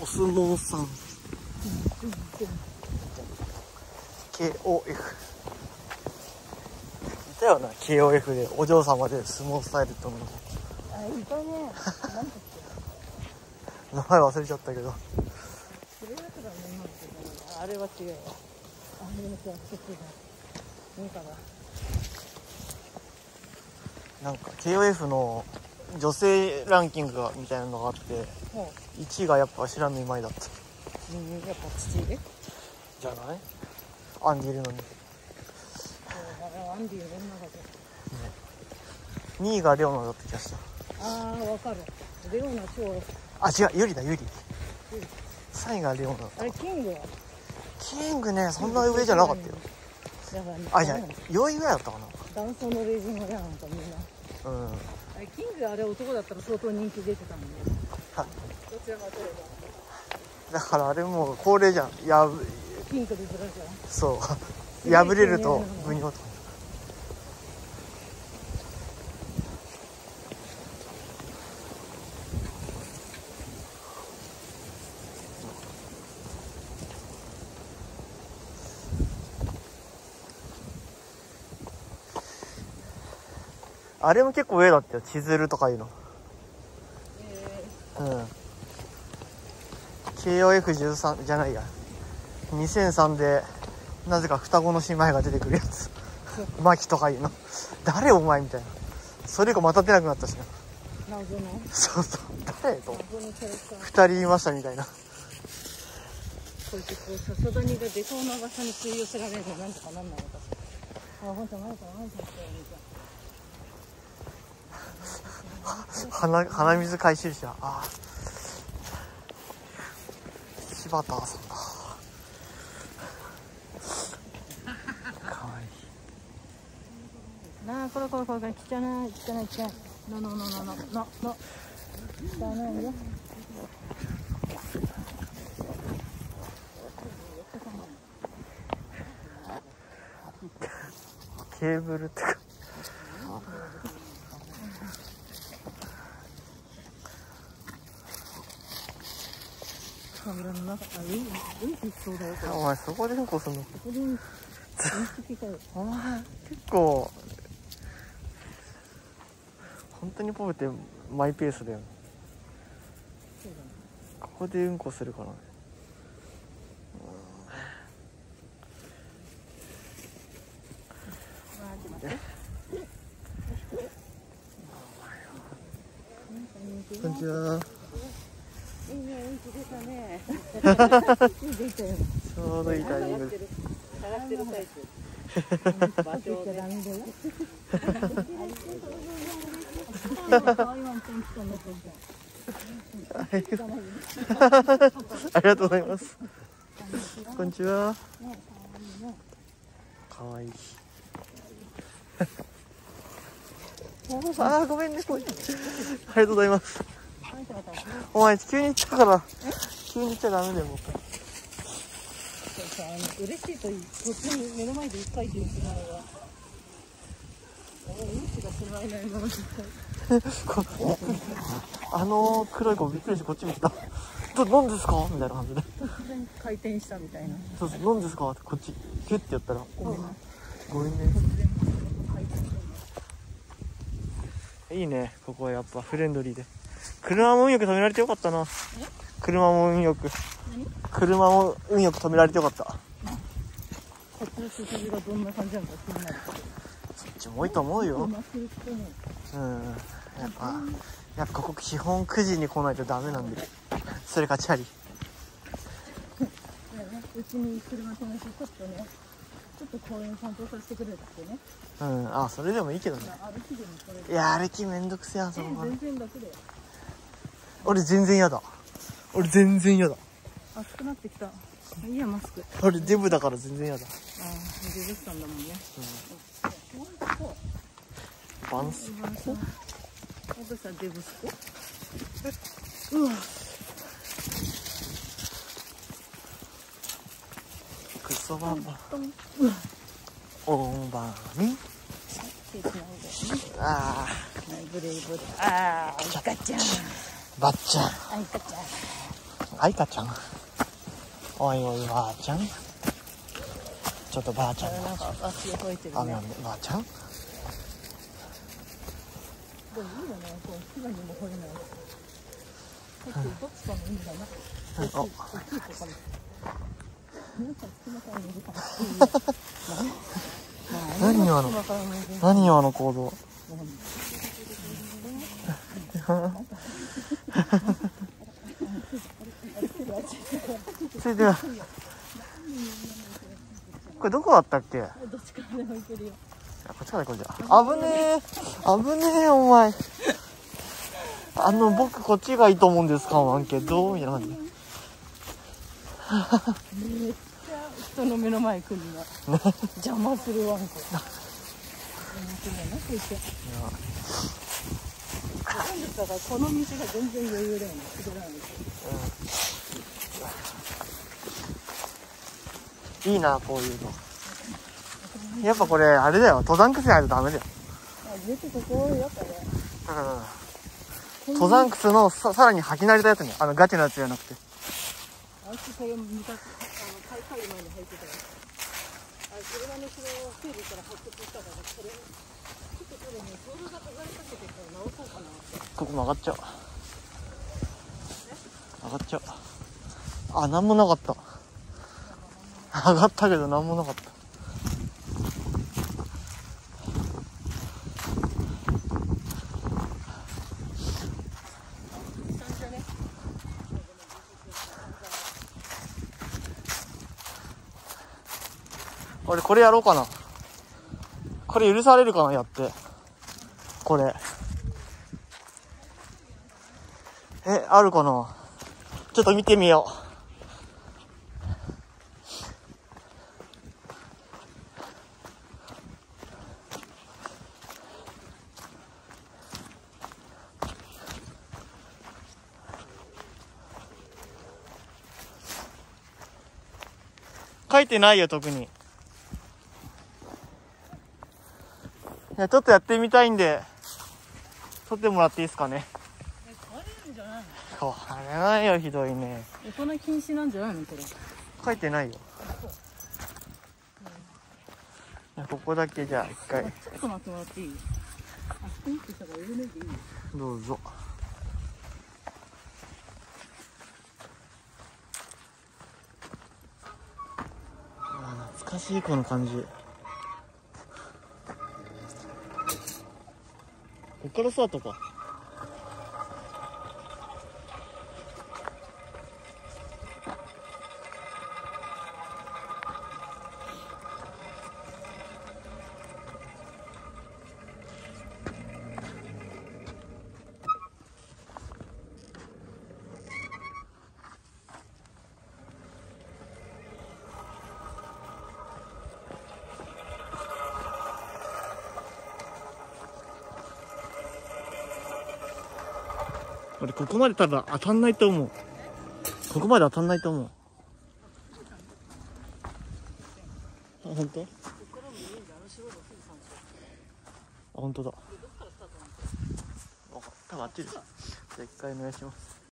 お相撲さん。KOF いたよな KOF でお嬢様で相撲スタイルって女の。子あいたね。名前忘れちゃったけど。あれは違うわあれはそっちだいいかななんか KOF の女性ランキングがみたいなのがあっても1位がやっぱ白見舞だった。やっぱじゃない？アンディいるのにアンディの女がで2位がレオナだった気がした。ああわかる。レオナ超あ違うユリだユリ。3位がレオナだった。あれキングは？キングねそんな上じゃなかったよ。あじゃあ4位ぐらいだったか男装のレジンはやなんかみんなな。うんキングあれ男だったら相当人気出てたもんね。はどちらかとい。えだからあれもう恒例じゃん。やぶンクでずらじゃんそう。破れるとブニョとあれも結構上だったよ。千鶴とかいうの。えうん。KOF13 じゃないや。2003でなぜか双子の姉妹が出てくるやつ。マキとかいうの。誰お前みたいな。それ以降また出なくなったしな。ー、謎の。そうそう。誰と。二人いましたみたいな。こうやってこう笹谷が出そうな場所に吸い寄せられるのなんとかなんないのか。しらあほんと前から前からみ鼻鼻水回収車ああ。柴田さんだ。かわいい。なあこれこれこれこれ汚い汚い汚い。ののののののの。汚いよ。ケーブルってかカメラの？中あうん。うん。きそうだよこれお前そこでうん。こすん。のこでうん。うん。きかよお前結構本当にポブってマイペースだよねそうだねここでうん。こするからねこん。にちは。出たね。ち。ょうどいいタイミングで。探してる最中。場所で。ダメだよ。可愛いワンちゃん来たね、ありがとうございます。こんにちは。かわいい。あーごめんね、ありがとうございます。お前急に言ったから。急に言っちゃダメだよ、僕。さあの嬉しいとこっちに目の前で一回転しないわ。俺うんちがしまいないまあの黒い子びっくりしてこっち見てた。ど何ですか？みたいな感じで。突然回転したみたいな。そうそう、何ですか？ってこっち、キュッてやったら、ごめんな。ごめんね。いいね、ここはやっぱフレンドリーで。車も運よく止められてよかったな。車も運よく。何？車も運よく止められてよかった。こっちの筋がどんな感じなのか気になる。そっちも多いと思うよ。うん。やっぱ、やっぱここ基本9時に来ないとダメなんで。それかチャリ。うちに車止めてちょっとねちょっと公園散歩させてくれってねうん。あ、それでもいいけどね。歩きでもこれでいや、歩きめんどくせえや、そえこ全。然楽だよ俺全然嫌だ。俺全然嫌だ。暑くなってきた。いいやマスク。あ俺デブだから全然嫌だ。あデブさんだもんね。バンス。今さおさデブスコうわ。クソバンおん。ばみ。手つないであはいブレイブレああガッチャンー、ばっちゃん。はいガッチャン愛花ちゃん？おいおいばあちゃん？ちょっとばあちゃん。あなんか足を解いてる雨ね雨ばあちゃん？でもいいよねこう牙にもい。さっきどっちかのいいんだな大きい何今の隙間から見る 何今 の行動ついてるこれどこだったっけ？あどっちからでもいけるよこっちから行こうじゃん。危ねえ。危ねえお前。あの僕こっちがいいと思うんですか？わんけどみたいな感じめっちゃ人の目の前来るな。邪魔するわなこいつなん。でだからこの道が全然余裕だよね滑らないいいなこういうの。やっぱこれあれだよ。登山靴ないとダメだよ、登山靴のささらに履き慣れたやつね。あのガチのやつじゃなくて。あそれ見たあの買い替える前に履いてたよあ車の後ろを整理から発掘したからそれ。こここ曲がっちゃう。上がっちゃう。あなんもなかった。上がったけどなんもなかった。俺これやろうかな。これ許されるかなやって。これえ、あるかな？ちょっと見てみよう。書いてないよ、特に。いや、ちょっとやってみたいんで、撮ってもらっていいですかね？え壊れるんじゃないの？これないよ、ひどいね。大人禁止なんじゃないの？これ書いてないよ。いやここだけじゃあ一回ちょっと待ってもらっていい？あそこにってたからいていいどうぞ。あ懐かしいこの感じ。こっからスタートか。俺ここまで多分当たんないと思う。ここまで当たんないと思う。あ、本当？あ、本当だ。多分あっちです。じゃあ一回お願いします。